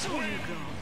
Swing.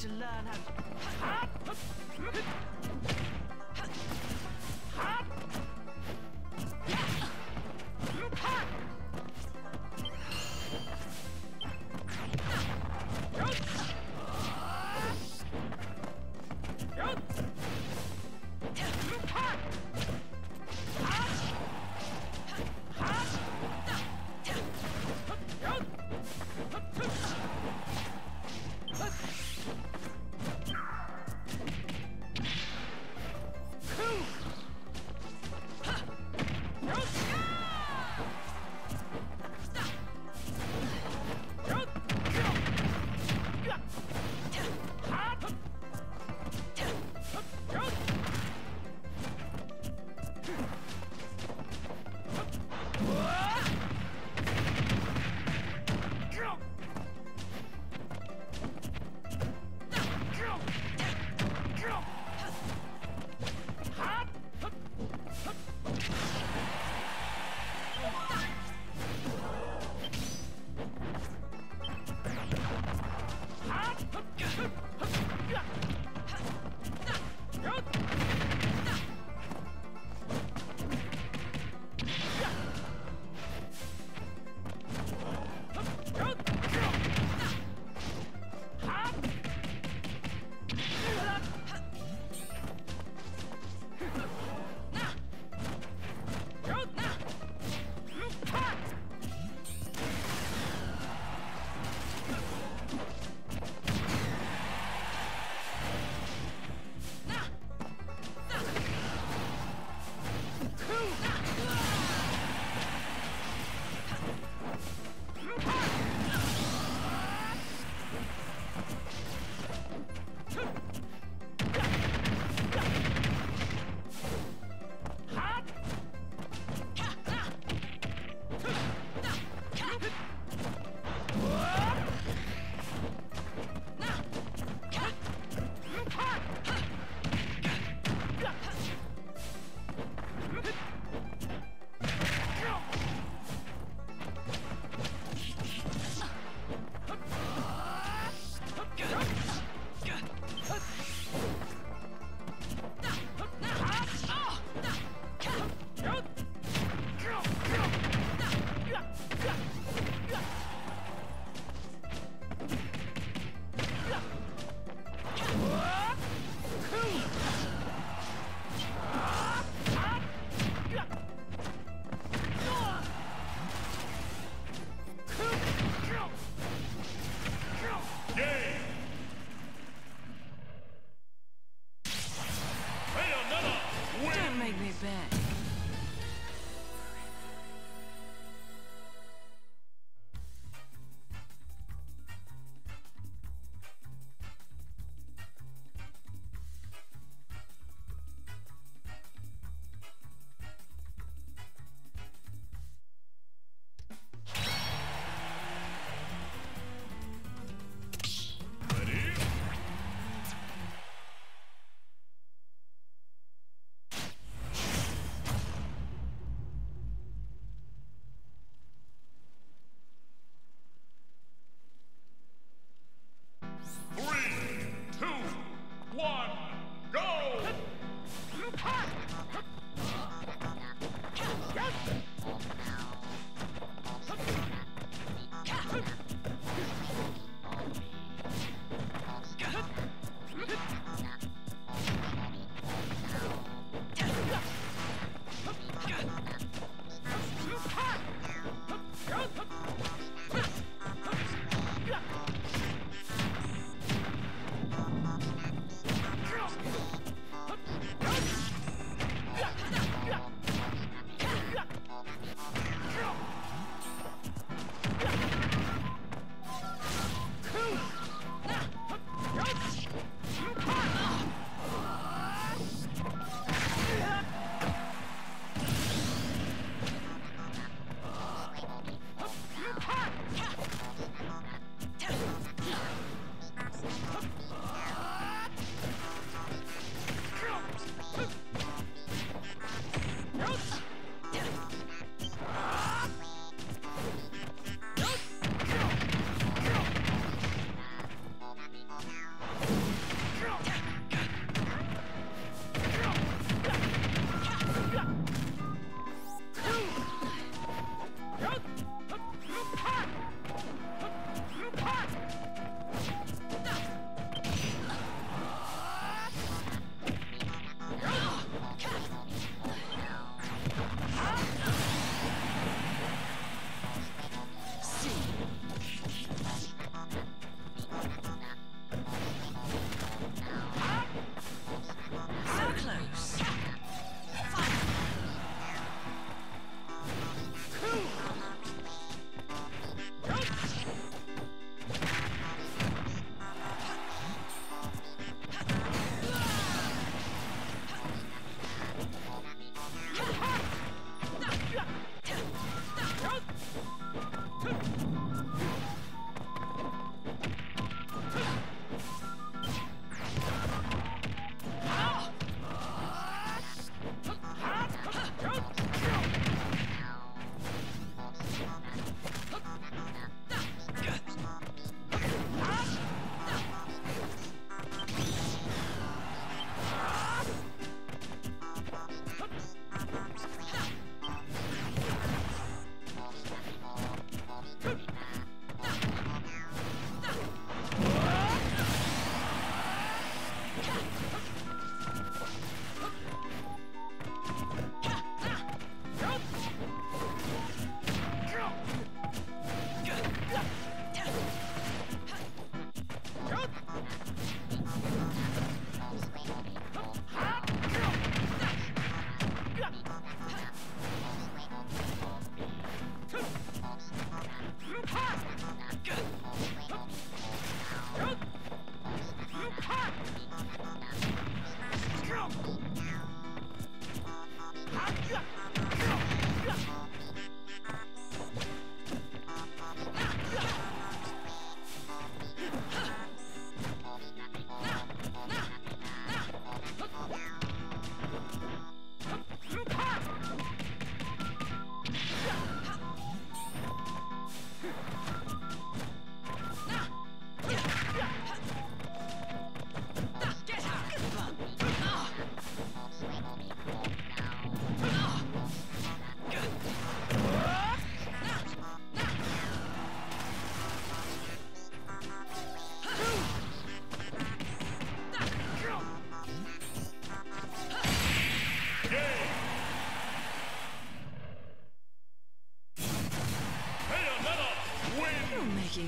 To learn how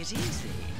it easy.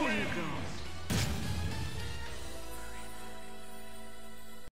Swing.